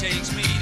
takes me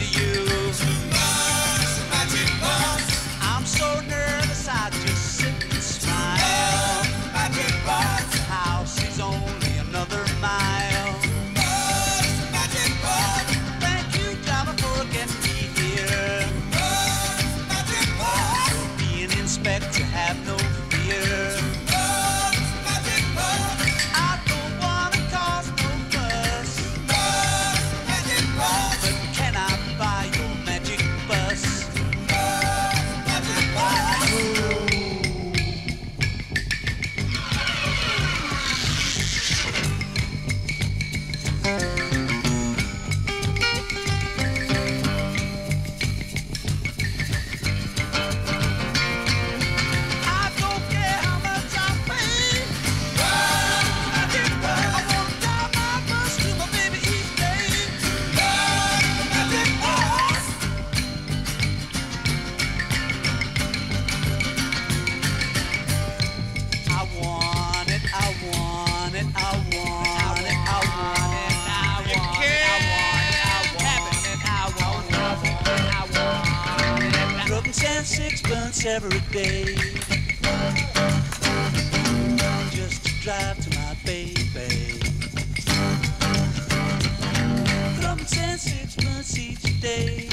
cents and sixpence every day. Just to drive to my baby. Threepence and sixpence each day.